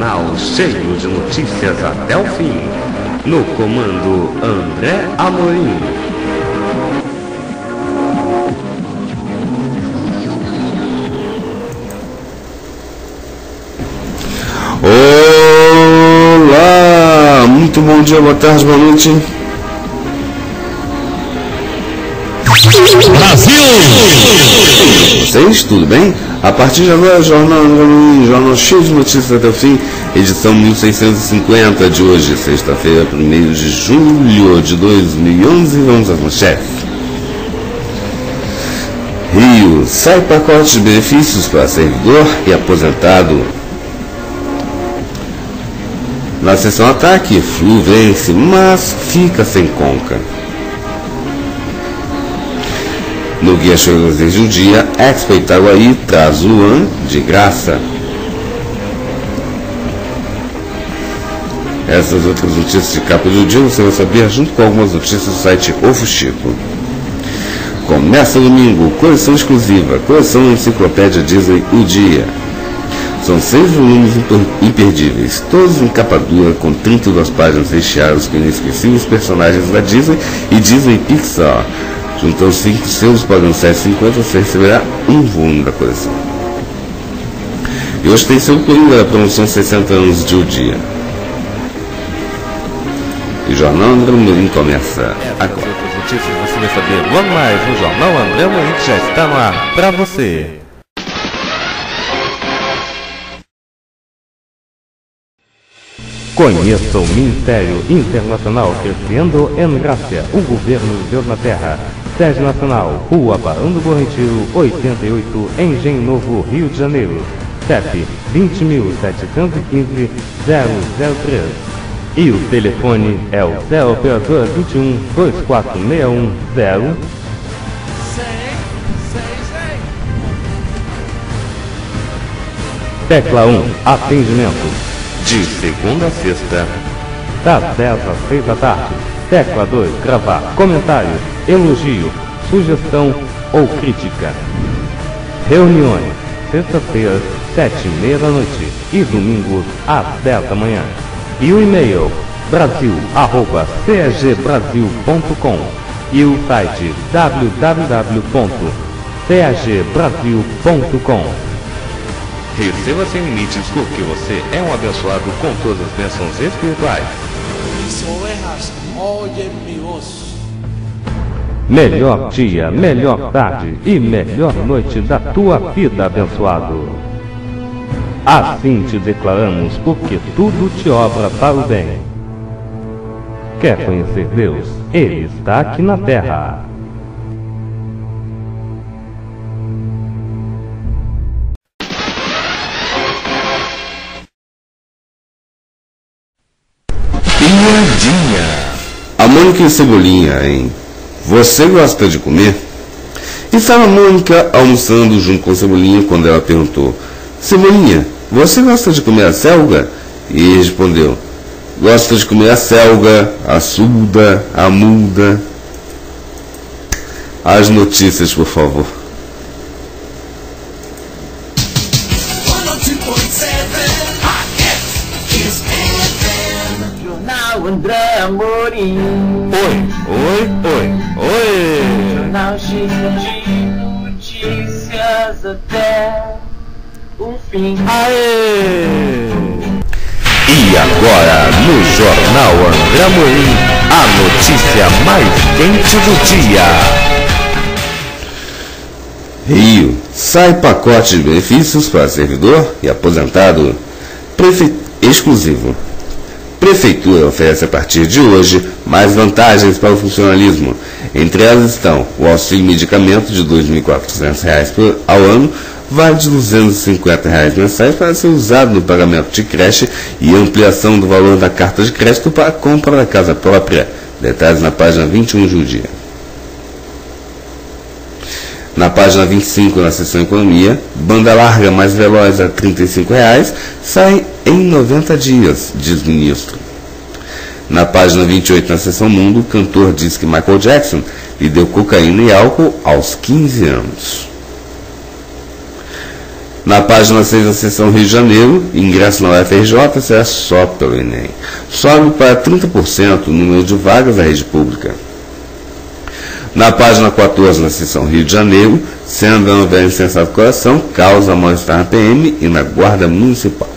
Jornal cheio de notícias até o fim. No comando André Amorim. Olá, muito bom dia, boa tarde, boa noite. Vocês, tudo bem? A partir de agora, Jornal André jornal cheio de notícias até o fim, edição 1650 de hoje, sexta-feira, 1 de julho de 2011. Vamos às manchetes. Rio, sai pacote de benefícios para servidor e aposentado. Na sessão ataque, Flu vence, mas fica sem conca. No Guia Shows desde o dia, Expo Itaguaí traz o AN de graça. Essas outras notícias de capa do dia você vai saber junto com algumas notícias do site Ovo Chico. Começa domingo, coleção exclusiva, coleção Enciclopédia Disney O Dia. São seis volumes imperdíveis, todos em capa dura, com 32 páginas recheadas com inesquecíveis personagens da Disney e Disney Pixar. Juntando cinco selos pagando 7,50 você receberá um volume da coleção. E hoje tem seu Coringa da promoção 60 anos de o dia. E o Jornal André Amorim começa Essas agora. outras notícias você vai saber logo mais no Jornal André Amorim que já está no ar para você. Conheça o Ministério Internacional Crescendo em Graça, o governo de Deus na Terra. Sede Nacional, Rua Barão do Bom Retiro, 88, Engenho Novo, Rio de Janeiro. CEP 20.715-003. E o telefone é o Céu Operador 21 2461 0 Tecla 1 Atendimento de segunda a sexta, das 10 às 6 da tarde. Tecla 2, gravar comentário, elogio, sugestão ou crítica. Reuniões, sexta-feira, 7 e meia da noite e domingos às 10 da manhã. E o e-mail, brasil.cagbrasil.com e o site www.cagbrasil.com. Receba sem limites porque você é um abençoado com todas as bênçãos espirituais. Melhor dia, melhor tarde e melhor noite da tua vida, abençoado. Assim te declaramos, porque tudo te obra para o bem. Quer conhecer Deus? Ele está aqui na terra. Piadinha. A Mônica e Cebolinha, hein? Você gosta de comer? Estava a Mônica almoçando junto com Cebolinha quando ela perguntou: Cebolinha, você gosta de comer a selga? E ele respondeu: Gosta de comer a selga, a suda, a muda. As notícias, por favor. De notícias até o fim. Aê! E agora, no Jornal André Amorim, a notícia mais quente do dia. Rio. Sai pacote de benefícios para servidor e aposentado. Prefe... Exclusivo. Prefeitura oferece a partir de hoje mais vantagens para o funcionalismo. Entre elas estão o auxílio medicamento de R$ 2.400 ao ano, vale de 250 reais mensais para ser usado no pagamento de creche e ampliação do valor da carta de crédito para a compra da casa própria. Detalhes na página 21 de o dia. Na página 25, na seção Economia, banda larga mais veloz a R$ 35,00 sai em 90 dias, diz ministro. Na página 28, na seção Mundo, o cantor diz que Michael Jackson lhe deu cocaína e álcool aos 15 anos. Na página 6 da seção Rio de Janeiro, ingresso na UFRJ será só pelo Enem. Sobe para 30% o número de vagas da rede pública. Na página 14, na seção Rio de Janeiro, sendo a novela Insensato Coração, causa mal-estar na PM e na Guarda Municipal.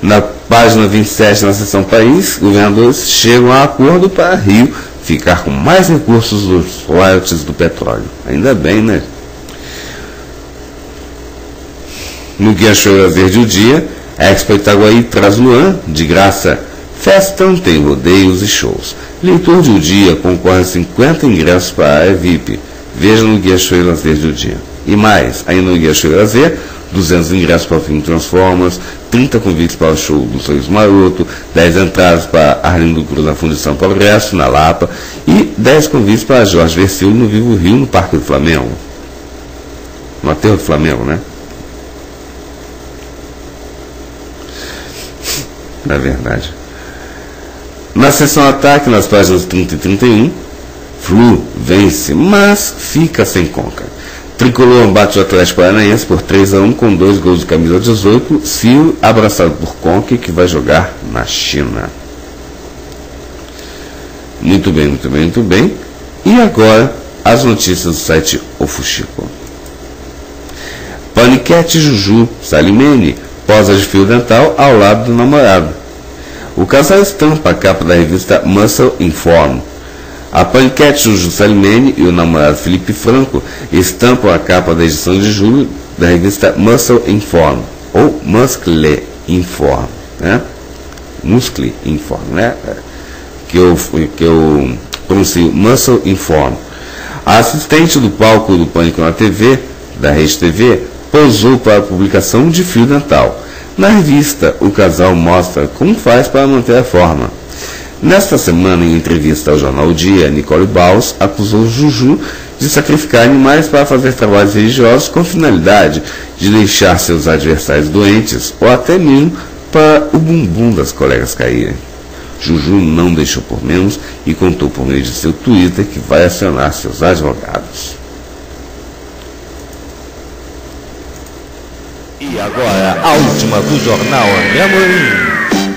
Na página 27, na seção País, governadores chegam a acordo para Rio ficar com mais recursos dos royalties do petróleo. Ainda bem, né? No Guia Show Verde o Dia, Expo Itaguaí traz Luan, de graça. Festa tem rodeios e shows. Leitor de um dia concorre a 50 ingressos para a área VIP. Veja no Guia Show Lazer do dia. E mais, ainda no Guia Show Lazer, 200 ingressos para o filme Transformers, 30 convites para o show do Sorriso Maroto, 10 entradas para Arlindo Cruz na Fundição Progresso, na Lapa, e 10 convites para Jorge Versilo no Vivo Rio, no Parque do Flamengo. No aterro do Flamengo, né? Na verdade. Na seção ataque, nas páginas 30 e 31, Flu vence, mas fica sem conca. Tricolor bate o Atlético Paranaense por 3 a 1 com dois gols de camisa 18, Cio abraçado por Conque, que vai jogar na China. Muito bem, muito bem, muito bem. E agora, as notícias do site Ofuxico. Paniquete Juju Salimene posa de fio dental ao lado do namorado. O casal estampa a capa da revista Muscle Inform. A paniquete Juju Salimene e o namorado Felipe Franco estampam a capa da edição de julho da revista Muscle Inform, ou Muscle Inform, né? Muscle Inform, né? Que eu, que eu pronuncio Muscle Inform. A assistente do palco do Pânico na TV, da Rede TV, posou para a publicação de fio dental. Na revista, o casal mostra como faz para manter a forma. Nesta semana, em entrevista ao jornal o Dia, Nicole Baus acusou Juju de sacrificar animais para fazer trabalhos religiosos com finalidade de deixar seus adversários doentes ou até mesmo para o bumbum das colegas caírem. Juju não deixou por menos e contou por meio de seu Twitter que vai acionar seus advogados. E agora, a última do jornal André Morim.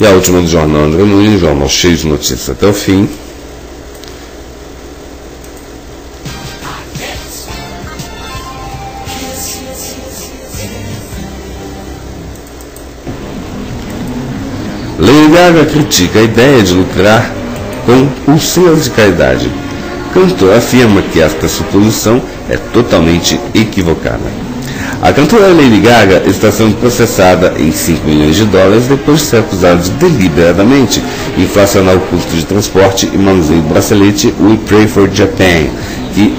E a última do jornal André Morim, jornal cheio de notícias até o fim. Lady Gaga critica a ideia de lucrar com o selo de caridade. Cantor afirma que esta suposição é totalmente equivocada. A cantora Lady Gaga está sendo processada em 5 milhões de dólares depois de ser acusada de deliberadamente inflacionar o custo de transporte e manuseio do bracelete We Pray for Japan, que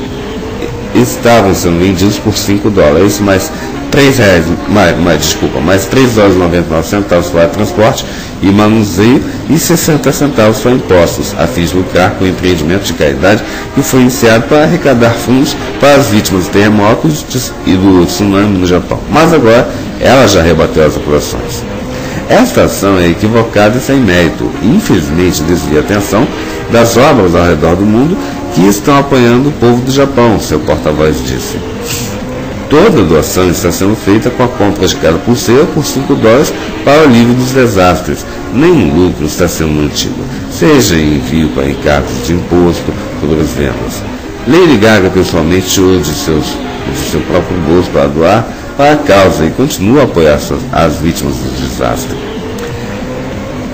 estavam sendo vendidos por 5 dólares, mas 3 reais, mais, mais, desculpa, mais 3 dólares e 99 centavos para transporte e manuseio e 60 centavos para impostos, a fim de lucrar com o empreendimento de caridade que foi iniciado para arrecadar fundos para as vítimas do terremotos e do tsunami no Japão. Mas agora ela já rebateu as acusações. Esta ação é equivocada e sem mérito infelizmente desvia a atenção das obras ao redor do mundo que estão apoiando o povo do Japão, seu porta-voz disse. Toda doação está sendo feita com a compra de cada pulseira por 5 dólares para o alívio dos desastres. Nenhum lucro está sendo mantido, seja em envio para encargos de imposto sobre as vendas. Lady Gaga pessoalmente tirou de, seus, de seu próprio bolso para doar para a causa e continua a apoiar as vítimas do desastre.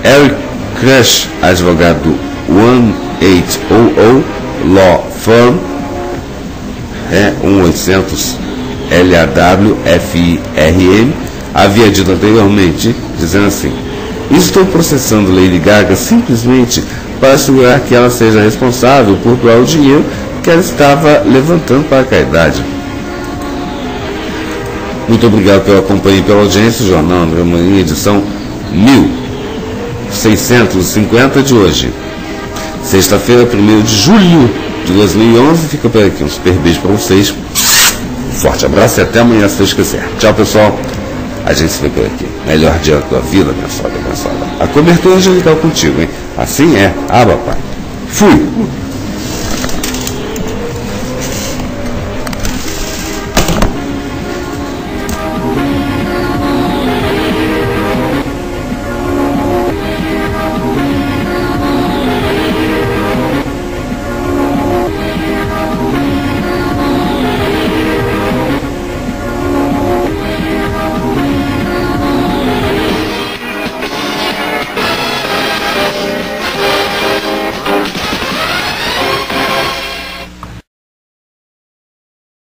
Eric Crush, advogado do 1800 Law Firm, é 1800 LAWFIRM, havia dito anteriormente, dizendo assim: Estou processando Lady Gaga simplesmente para assegurar que ela seja responsável por doar o dinheiro que ela estava levantando para a caridade. Muito obrigado pela companhia e pela audiência. Jornal André Marinho, edição 1650 de hoje. Sexta-feira, 1 de julho de 2011. Fica por aqui. Um super beijo para vocês. Forte abraço e até amanhã, se Deus quiser. Tchau, pessoal. A gente se vê por aqui. Melhor dia da tua vida, minha sogra, minha sogra. A cobertura angelical contigo, hein? Assim é. Ah, papai. Fui.